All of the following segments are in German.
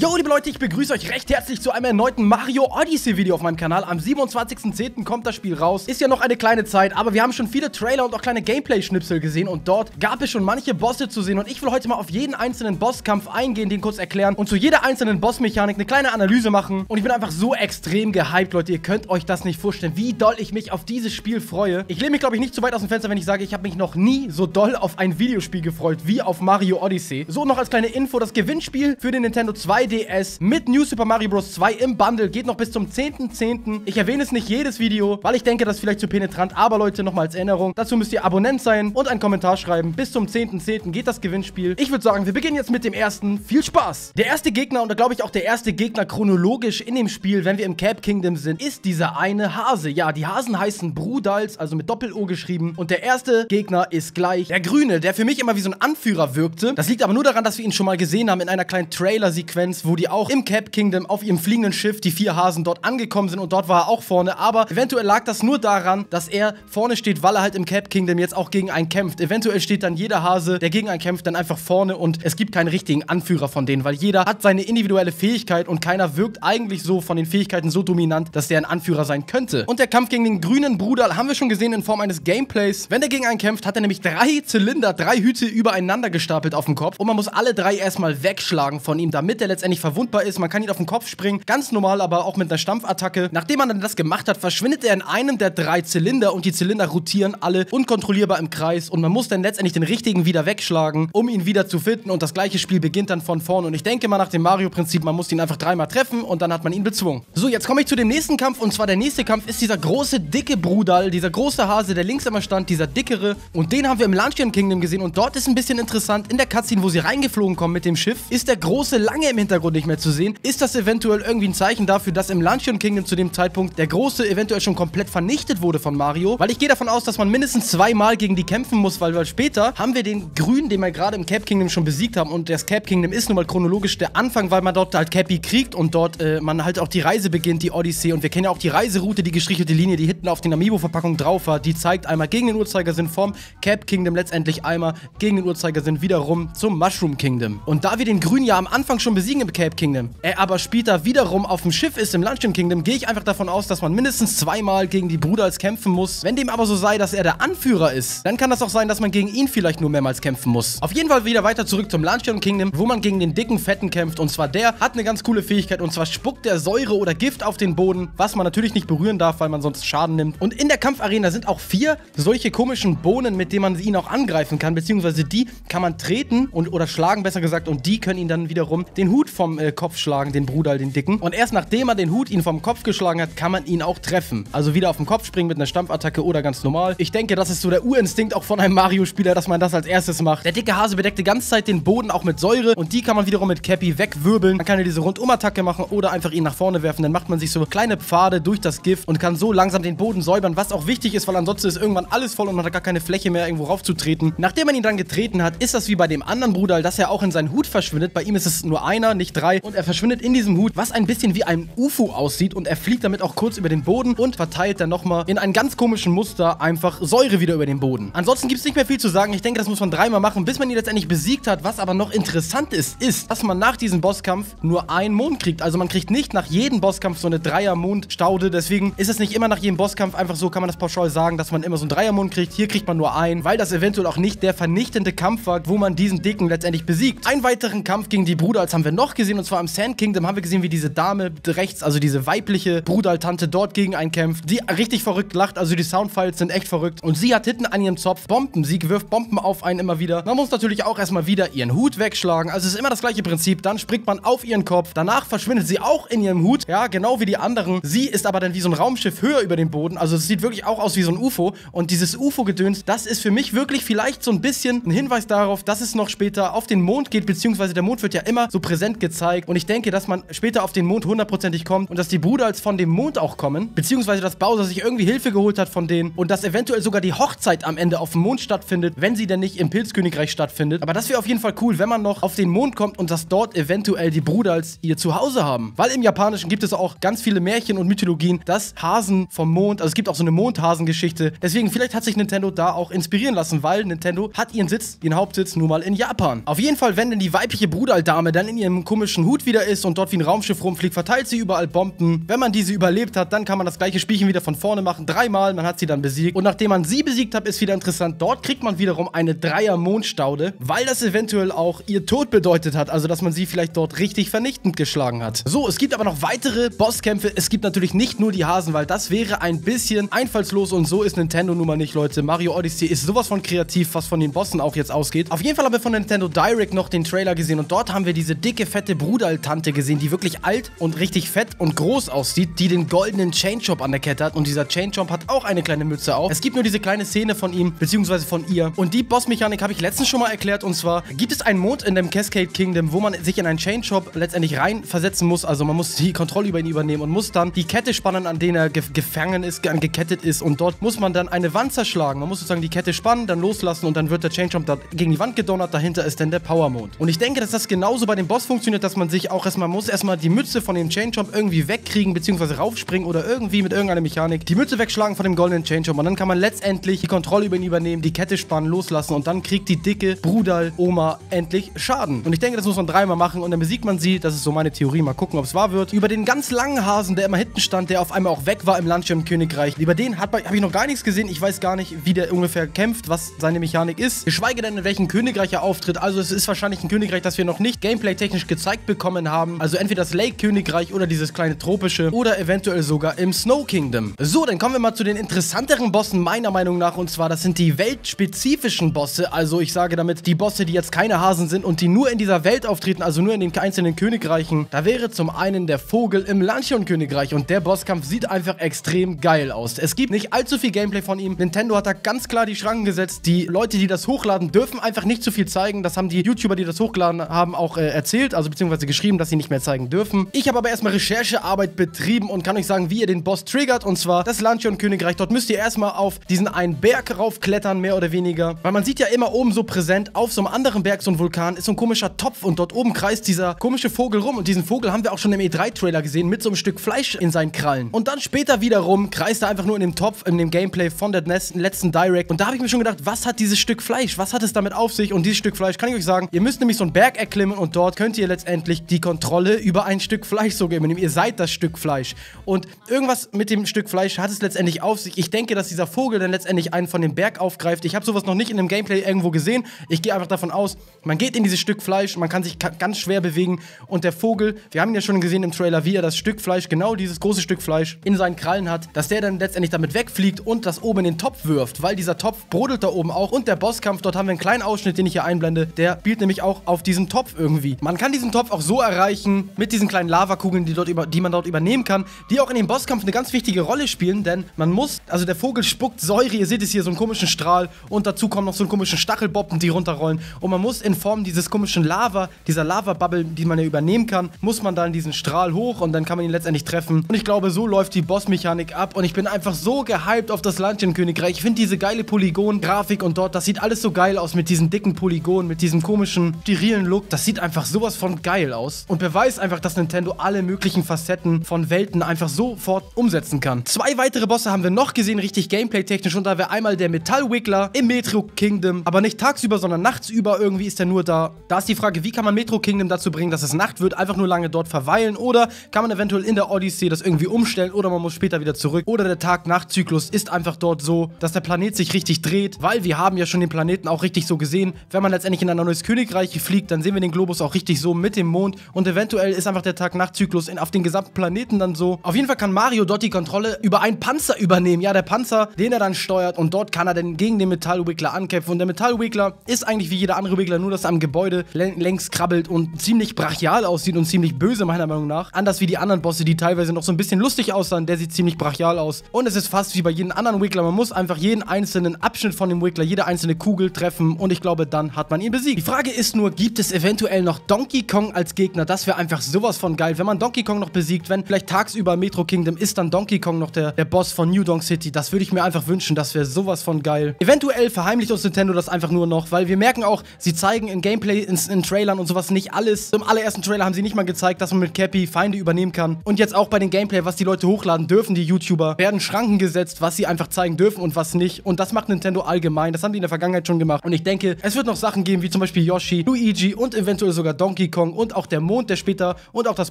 Yo, liebe Leute, ich begrüße euch recht herzlich zu einem erneuten Mario Odyssey Video auf meinem Kanal. Am 27.10. kommt das Spiel raus. Ist ja noch eine kleine Zeit, aber wir haben schon viele Trailer und auch kleine Gameplay-Schnipsel gesehen und dort gab es schon manche Bosse zu sehen und ich will heute mal auf jeden einzelnen Bosskampf eingehen, den kurz erklären und zu jeder einzelnen Bossmechanik eine kleine Analyse machen und ich bin einfach so extrem gehypt, Leute. Ihr könnt euch das nicht vorstellen, wie doll ich mich auf dieses Spiel freue. Ich lehne mich, glaube ich, nicht zu weit aus dem Fenster, wenn ich sage, ich habe mich noch nie so doll auf ein Videospiel gefreut wie auf Mario Odyssey. So, noch als kleine Info, das Gewinnspiel für den Nintendo 2DS DS mit New Super Mario Bros. 2 im Bundle. Geht noch bis zum 10.10. .10. Ich erwähne es nicht jedes Video, weil ich denke, das ist vielleicht zu penetrant. Aber Leute, nochmal als Erinnerung, dazu müsst ihr Abonnent sein und einen Kommentar schreiben. Bis zum 10.10. .10. geht das Gewinnspiel. Ich würde sagen, wir beginnen jetzt mit dem ersten. Viel Spaß! Der erste Gegner und da glaube ich auch der erste Gegner chronologisch in dem Spiel, wenn wir im Cap Kingdom sind, ist dieser eine Hase. Ja, die Hasen heißen Brudals, also mit Doppel-O geschrieben. Und der erste Gegner ist gleich der Grüne, der für mich immer wie so ein Anführer wirkte. Das liegt aber nur daran, dass wir ihn schon mal gesehen haben in einer kleinen Trailer-Sequenz, wo die auch im Cap Kingdom auf ihrem fliegenden Schiff die vier Hasen dort angekommen sind und dort war er auch vorne. Aber eventuell lag das nur daran, dass er vorne steht, weil er halt im Cap Kingdom jetzt auch gegen einen kämpft. Eventuell steht dann jeder Hase, der gegen einen kämpft, dann einfach vorne und es gibt keinen richtigen Anführer von denen, weil jeder hat seine individuelle Fähigkeit und keiner wirkt eigentlich so von den Fähigkeiten so dominant, dass der ein Anführer sein könnte. Und der Kampf gegen den grünen Bruder haben wir schon gesehen in Form eines Gameplays. Wenn der gegen einen kämpft, hat er nämlich drei Zylinder, drei Hüte übereinander gestapelt auf dem Kopf und man muss alle drei erstmal wegschlagen von ihm, damit er letztendlich verwundbar ist. Man kann ihn auf den Kopf springen, ganz normal, aber auch mit einer Stampfattacke. Nachdem man dann das gemacht hat, verschwindet er in einem der drei Zylinder und die Zylinder rotieren alle unkontrollierbar im Kreis und man muss dann letztendlich den richtigen wieder wegschlagen, um ihn wieder zu finden und das gleiche Spiel beginnt dann von vorne. Und ich denke mal nach dem Mario-Prinzip, man muss ihn einfach dreimal treffen und dann hat man ihn bezwungen. So, jetzt komme ich zu dem nächsten Kampf und zwar der nächste Kampf ist dieser große, dicke Brudal, dieser große Hase, der links immer stand, dieser dickere und den haben wir im Luncheon Kingdom gesehen und dort ist ein bisschen interessant, in der Cutscene, wo sie reingeflogen kommen mit dem Schiff, ist der große lange im Hintergrund nicht mehr zu sehen. Ist das eventuell irgendwie ein Zeichen dafür, dass im Luncheon Kingdom zu dem Zeitpunkt der große eventuell schon komplett vernichtet wurde von Mario? Weil ich gehe davon aus, dass man mindestens zweimal gegen die kämpfen muss, weil, weil später haben wir den Grünen, den wir gerade im Cap Kingdom schon besiegt haben und das Cap Kingdom ist nun mal chronologisch der Anfang, weil man dort halt Cappy kriegt und dort äh, man halt auch die Reise beginnt, die Odyssey und wir kennen ja auch die Reiseroute, die gestrichelte Linie, die hinten auf den Amiibo-Verpackungen drauf war, die zeigt einmal gegen den Uhrzeigersinn vom Cap Kingdom letztendlich einmal gegen den Uhrzeigersinn wiederum zum Mushroom Kingdom. Und da wir den Grünen ja am Anfang schon besiegen im Cap Kingdom, er aber später wiederum auf dem Schiff ist im Luncheon Kingdom, gehe ich einfach davon aus, dass man mindestens zweimal gegen die Bruders kämpfen muss. Wenn dem aber so sei, dass er der Anführer ist, dann kann das auch sein, dass man gegen ihn vielleicht nur mehrmals kämpfen muss. Auf jeden Fall wieder weiter zurück zum Luncheon Kingdom, wo man gegen den dicken Fetten kämpft. Und zwar der hat eine ganz coole Fähigkeit und zwar spuckt der Säure oder Gift auf den Boden, was man natürlich nicht berühren darf, weil man sonst Schaden nimmt. Und in der Kampfarena sind auch vier solche komischen Bohnen, mit denen man ihn auch angreifen kann, beziehungsweise die kann man treten und oder schlagen, besser gesagt, und die können ihn dann wiederum den Hut vom äh, Kopf schlagen, den Bruder, den dicken. Und erst nachdem er den Hut ihn vom Kopf geschlagen hat, kann man ihn auch treffen. Also wieder auf den Kopf springen mit einer Stampfattacke oder ganz normal. Ich denke, das ist so der Urinstinkt auch von einem Mario-Spieler, dass man das als erstes macht. Der dicke Hase bedeckt die ganze Zeit den Boden auch mit Säure und die kann man wiederum mit Cappy wegwirbeln. Man kann ja diese Rundumattacke machen oder einfach ihn nach vorne werfen. Dann macht man sich so kleine Pfade durch das Gift und kann so langsam den Boden säubern, was auch wichtig ist, weil ansonsten ist irgendwann alles voll und man hat gar keine Fläche mehr, irgendwo raufzutreten. Nachdem man ihn dann getreten hat, ist das wie bei dem anderen Bruder, dass er auch in seinen Hut verschwindet. Bei ihm ist es nur einer, nicht drei. Und er verschwindet in diesem Hut, was ein bisschen wie ein UFO aussieht. Und er fliegt damit auch kurz über den Boden und verteilt dann nochmal in einem ganz komischen Muster einfach Säure wieder über den Boden. Ansonsten gibt es nicht mehr viel zu sagen. Ich denke, das muss man dreimal machen, bis man ihn letztendlich besiegt hat. Was aber noch interessant ist, ist, dass man nach diesem Bosskampf nur einen Mond kriegt. Also man kriegt nicht nach jedem Bosskampf so eine Dreier-Mond-Staude. Deswegen ist es nicht immer nach jedem Bosskampf einfach so, kann man das pauschal sagen, dass man immer so einen Dreier-Mond kriegt. Hier kriegt man nur einen, weil das eventuell auch nicht der vernichtende Kampf war, wo man diesen Dicken letztendlich besiegt. Einen weiteren Kampf gegen die Brudals haben wir noch gesehen und zwar im Sand Kingdom haben wir gesehen, wie diese Dame rechts, also diese weibliche Brudal-Tante dort gegen einen kämpft, die richtig verrückt lacht, also die Soundfiles sind echt verrückt. Und sie hat hinten an ihrem Zopf Bomben, sie wirft Bomben auf einen immer wieder. Man muss natürlich auch erstmal wieder ihren Hut wegschlagen, also es ist immer das gleiche Prinzip, dann springt man auf ihren Kopf, danach verschwindet sie auch in ihrem Hut, ja, genau wie die anderen. Sie ist aber dann wie so ein Raumschiff höher über dem Boden, also es sieht wirklich auch aus wie so ein UFO und dieses UFO-Gedöns, das ist für mich wirklich vielleicht so ein bisschen ein Hinweis darauf, dass es noch später auf den Mond geht, beziehungsweise der Mond wird ja immer so präsent gezeigt und ich denke, dass man später auf den Mond hundertprozentig kommt und dass die Bruders von dem Mond auch kommen, beziehungsweise dass Bowser sich irgendwie Hilfe geholt hat von denen und dass eventuell sogar die Hochzeit am Ende auf dem Mond stattfindet, wenn sie denn nicht im Pilzkönigreich stattfindet. Aber das wäre auf jeden Fall cool, wenn man noch auf den Mond kommt und dass dort eventuell die Bruders ihr Zuhause haben. Weil im Japanischen gibt es auch ganz viele Märchen und Mythologien, dass Hasen vom Mond, also es gibt auch so eine Mondhasengeschichte. Deswegen vielleicht hat sich Nintendo da auch inspirieren lassen, weil Nintendo hat ihren Sitz, ihren Hauptsitz nun mal in Japan. Auf jeden Fall, wenn denn die weibliche Brudaldame dann in ihrem einem komischen Hut wieder ist und dort wie ein Raumschiff rumfliegt, verteilt sie überall Bomben. Wenn man diese überlebt hat, dann kann man das gleiche Spielchen wieder von vorne machen. Dreimal, man hat sie dann besiegt. Und nachdem man sie besiegt hat, ist wieder interessant. Dort kriegt man wiederum eine Dreier-Mondstaude, weil das eventuell auch ihr Tod bedeutet hat. Also, dass man sie vielleicht dort richtig vernichtend geschlagen hat. So, es gibt aber noch weitere Bosskämpfe. Es gibt natürlich nicht nur die Hasen, weil das wäre ein bisschen einfallslos und so ist Nintendo nun mal nicht, Leute. Mario Odyssey ist sowas von kreativ, was von den Bossen auch jetzt ausgeht. Auf jeden Fall haben wir von Nintendo Direct noch den Trailer gesehen und dort haben wir diese dicke, fette Brudal-Tante gesehen, die wirklich alt und richtig fett und groß aussieht, die den goldenen Chain Chomp an der Kette hat und dieser Chain Chomp hat auch eine kleine Mütze auf. Es gibt nur diese kleine Szene von ihm, beziehungsweise von ihr. Und die Bossmechanik habe ich letztens schon mal erklärt und zwar gibt es einen Mond in dem Cascade Kingdom, wo man sich in einen Chain Chomp letztendlich reinversetzen muss. Also man muss die Kontrolle über ihn übernehmen und muss dann die Kette spannen, an denen er ge gefangen ist, gekettet ist und dort muss man dann eine Wand zerschlagen. Man muss sozusagen die Kette spannen, dann loslassen und dann wird der Chain Chomp da gegen die Wand gedonnert. Dahinter ist dann der Power Mond. Und ich denke, dass das genauso bei dem Boss funktioniert, dass man sich auch erstmal muss erstmal die Mütze von dem Chain Chomp irgendwie wegkriegen, beziehungsweise raufspringen oder irgendwie mit irgendeiner Mechanik die Mütze wegschlagen von dem goldenen Chain Chomp und dann kann man letztendlich die Kontrolle über ihn übernehmen, die Kette spannen, loslassen und dann kriegt die dicke Brudal Oma endlich Schaden. Und ich denke, das muss man dreimal machen und dann besiegt man sie. Das ist so meine Theorie. Mal gucken, ob es wahr wird. Über den ganz langen Hasen, der immer hinten stand, der auf einmal auch weg war im Landschirm Königreich. Über den habe ich noch gar nichts gesehen. Ich weiß gar nicht, wie der ungefähr kämpft, was seine Mechanik ist. Geschweige denn, in welchem Königreich er auftritt. Also es ist wahrscheinlich ein Königreich, das wir noch nicht gameplay-technisch gezeigt bekommen haben. Also entweder das Lake-Königreich oder dieses kleine tropische oder eventuell sogar im Snow Kingdom. So, dann kommen wir mal zu den interessanteren Bossen meiner Meinung nach. Und zwar, das sind die weltspezifischen Bosse. Also ich sage damit, die Bosse, die jetzt keine Hasen sind und die nur in dieser Welt auftreten, also nur in den einzelnen Königreichen. Da wäre zum einen der Vogel im Lanchion-Königreich und der Bosskampf sieht einfach extrem geil aus. Es gibt nicht allzu viel Gameplay von ihm. Nintendo hat da ganz klar die Schranken gesetzt. Die Leute, die das hochladen, dürfen einfach nicht zu viel zeigen. Das haben die YouTuber, die das hochladen haben, auch äh, erzählt, also beziehungsweise geschrieben, dass sie nicht mehr zeigen dürfen. Ich habe aber erstmal Recherchearbeit betrieben und kann euch sagen, wie ihr den Boss triggert. Und zwar das Lanchion-Königreich. Dort müsst ihr erstmal auf diesen einen Berg raufklettern, mehr oder weniger. Weil man sieht ja immer oben so präsent, auf so einem anderen Berg, so ein Vulkan, ist so ein komischer Topf und dort oben kreist dieser komische Vogel rum. Und diesen Vogel haben wir auch schon im E3-Trailer gesehen, mit so einem Stück Fleisch in seinen Krallen. Und dann später wiederum kreist er einfach nur in dem Topf, in dem Gameplay von der letzten Direct. Und da habe ich mir schon gedacht, was hat dieses Stück Fleisch? Was hat es damit auf sich? Und dieses Stück Fleisch, kann ich euch sagen, ihr müsst nämlich so einen Berg erklimmen und dort könnt ihr letztendlich die Kontrolle über ein Stück Fleisch sogar übernehmen. Ihr seid das Stück Fleisch. Und irgendwas mit dem Stück Fleisch hat es letztendlich auf sich. Ich denke, dass dieser Vogel dann letztendlich einen von dem Berg aufgreift. Ich habe sowas noch nicht in einem Gameplay irgendwo gesehen. Ich gehe einfach davon aus, man geht in dieses Stück Fleisch, man kann sich ganz schwer bewegen und der Vogel, wir haben ihn ja schon gesehen im Trailer, wie er das Stück Fleisch, genau dieses große Stück Fleisch in seinen Krallen hat, dass der dann letztendlich damit wegfliegt und das oben in den Topf wirft, weil dieser Topf brodelt da oben auch und der Bosskampf, dort haben wir einen kleinen Ausschnitt, den ich hier einblende, der spielt nämlich auch auf diesem Topf irgendwie. Man kann diesen Topf auch so erreichen, mit diesen kleinen Lavakugeln, die, die man dort übernehmen kann, die auch in dem Bosskampf eine ganz wichtige Rolle spielen, denn man muss, also der Vogel spuckt Säure, ihr seht es hier, so einen komischen Strahl und dazu kommen noch so einen komischen Stachelboppen, die runterrollen und man muss in Form dieses komischen Lava, dieser Lava-Bubble, die man ja übernehmen kann, muss man dann diesen Strahl hoch und dann kann man ihn letztendlich treffen und ich glaube, so läuft die Bossmechanik ab und ich bin einfach so gehypt auf das Landchenkönigreich. Ich finde diese geile Polygon-Grafik und dort, das sieht alles so geil aus mit diesen dicken Polygonen, mit diesem komischen, sterilen Look. Das sieht einfach sowas von geil aus. Und beweist einfach, dass Nintendo alle möglichen Facetten von Welten einfach sofort umsetzen kann. Zwei weitere Bosse haben wir noch gesehen, richtig gameplay-technisch. Und da wäre einmal der Metall-Wiggler im Metro Kingdom, aber nicht tagsüber, sondern nachtsüber. Irgendwie ist er nur da. Da ist die Frage, wie kann man Metro Kingdom dazu bringen, dass es Nacht wird, einfach nur lange dort verweilen? Oder kann man eventuell in der Odyssey das irgendwie umstellen? Oder man muss später wieder zurück? Oder der Tag-Nacht-Zyklus ist einfach dort so, dass der Planet sich richtig dreht, weil wir haben ja schon den Planeten auch richtig so gesehen. Wenn man letztendlich in ein neues Königreich fliegt, dann sehen wir den Globus auch richtig so mit dem Mond und eventuell ist einfach der Tag-Nacht-Zyklus auf den gesamten Planeten dann so. Auf jeden Fall kann Mario dort die Kontrolle über einen Panzer übernehmen. Ja, der Panzer, den er dann steuert und dort kann er dann gegen den Metallwiggler ankämpfen und der Metallwiggler ist eigentlich wie jeder andere Wiggler, nur dass er am Gebäude längs krabbelt und ziemlich brachial aussieht und ziemlich böse meiner Meinung nach. Anders wie die anderen Bosse, die teilweise noch so ein bisschen lustig aussahen, der sieht ziemlich brachial aus. Und es ist fast wie bei jedem anderen Wiggler, man muss einfach jeden einzelnen Abschnitt von dem Wiggler, jede einzelne Kugel treffen und ich glaube, dann hat man ihn besiegt. Die Frage ist nur, gibt es eventuell noch Donkey Kong als Gegner? Das wäre einfach sowas von geil, wenn man Donkey Kong noch besiegt, wenn vielleicht tagsüber Metro Kingdom ist dann Donkey Kong noch der, der Boss von New Donk City. Das würde ich mir einfach wünschen, das wäre sowas von geil. Eventuell verheimlicht uns Nintendo das einfach nur noch, weil wir merken auch, sie zeigen in Gameplay, in, in Trailern und sowas nicht alles. Im allerersten Trailer haben sie nicht mal gezeigt, dass man mit Cappy Feinde übernehmen kann. Und jetzt auch bei den Gameplay, was die Leute hochladen dürfen, die YouTuber, werden Schranken gesetzt, was sie einfach zeigen dürfen und was nicht. Und das macht Nintendo allgemein. Das haben die in der Vergangenheit schon gemacht. Und ich denke, es wird noch Sachen geben, wie zum Beispiel Yoshi, Luigi und eventuell sogar Donkey Donkey Kong und auch der Mond, der später und auch das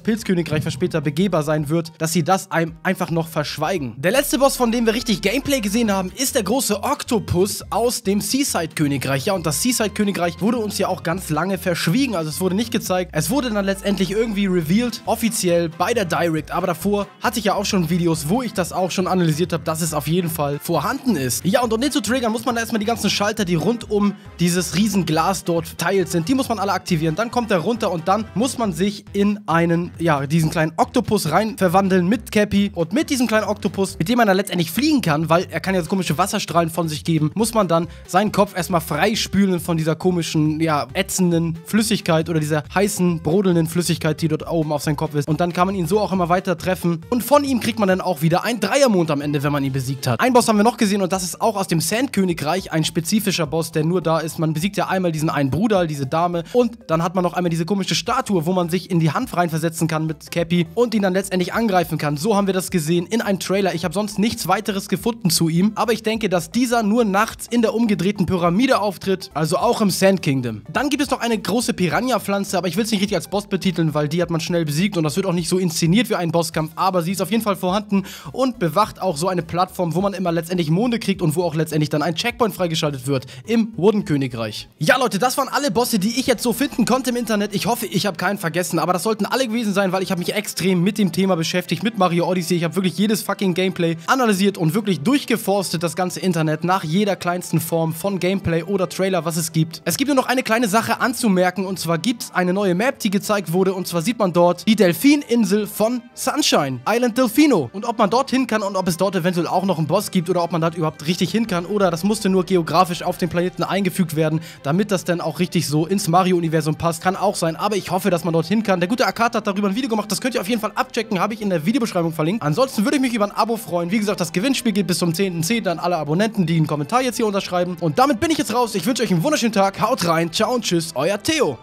Pilzkönigreich, was später begehbar sein wird, dass sie das einem einfach noch verschweigen. Der letzte Boss, von dem wir richtig Gameplay gesehen haben, ist der große Octopus aus dem Seaside-Königreich. Ja, und das Seaside-Königreich wurde uns ja auch ganz lange verschwiegen, also es wurde nicht gezeigt. Es wurde dann letztendlich irgendwie revealed, offiziell bei der Direct, aber davor hatte ich ja auch schon Videos, wo ich das auch schon analysiert habe, dass es auf jeden Fall vorhanden ist. Ja, und um den zu triggern, muss man da erstmal die ganzen Schalter, die rund um dieses riesen Glas dort verteilt sind, die muss man alle aktivieren. Dann kommt er runter und dann muss man sich in einen, ja, diesen kleinen Oktopus rein verwandeln mit Cappy. Und mit diesem kleinen Oktopus, mit dem man dann letztendlich fliegen kann, weil er kann ja so komische Wasserstrahlen von sich geben, muss man dann seinen Kopf erstmal freispülen von dieser komischen, ja, ätzenden Flüssigkeit oder dieser heißen, brodelnden Flüssigkeit, die dort oben auf seinem Kopf ist. Und dann kann man ihn so auch immer weiter treffen. Und von ihm kriegt man dann auch wieder einen Dreiermond am Ende, wenn man ihn besiegt hat. Ein Boss haben wir noch gesehen und das ist auch aus dem Sandkönigreich ein spezifischer Boss, der nur da ist. Man besiegt ja einmal diesen einen Bruder, diese Dame und dann hat man noch einmal diese komische Statue, wo man sich in die Hand reinversetzen kann mit Cappy und ihn dann letztendlich angreifen kann. So haben wir das gesehen in einem Trailer. Ich habe sonst nichts weiteres gefunden zu ihm, aber ich denke, dass dieser nur nachts in der umgedrehten Pyramide auftritt, also auch im Sand Kingdom. Dann gibt es noch eine große Piranha-Pflanze, aber ich will es nicht richtig als Boss betiteln, weil die hat man schnell besiegt und das wird auch nicht so inszeniert wie ein Bosskampf, aber sie ist auf jeden Fall vorhanden und bewacht auch so eine Plattform, wo man immer letztendlich Monde kriegt und wo auch letztendlich dann ein Checkpoint freigeschaltet wird im Wooden Königreich. Ja Leute, das waren alle Bosse, die ich jetzt so finden konnte im Internet. Ich hoffe, ich habe keinen vergessen, aber das sollten alle gewesen sein, weil ich habe mich extrem mit dem Thema beschäftigt, mit Mario Odyssey. Ich habe wirklich jedes fucking Gameplay analysiert und wirklich durchgeforstet, das ganze Internet, nach jeder kleinsten Form von Gameplay oder Trailer, was es gibt. Es gibt nur noch eine kleine Sache anzumerken und zwar gibt es eine neue Map, die gezeigt wurde und zwar sieht man dort die Delfininsel von Sunshine, Island Delfino. Und ob man dorthin kann und ob es dort eventuell auch noch einen Boss gibt oder ob man dort überhaupt richtig hin kann oder das musste nur geografisch auf den Planeten eingefügt werden, damit das dann auch richtig so ins Mario-Universum passt. Kann auch sein, aber ich hoffe, dass man dorthin kann. Der gute Akata hat darüber ein Video gemacht, das könnt ihr auf jeden Fall abchecken, habe ich in der Videobeschreibung verlinkt. Ansonsten würde ich mich über ein Abo freuen. Wie gesagt, das Gewinnspiel geht bis zum 10.10. .10. an alle Abonnenten, die einen Kommentar jetzt hier unterschreiben. Und damit bin ich jetzt raus. Ich wünsche euch einen wunderschönen Tag. Haut rein, ciao und tschüss, euer Theo.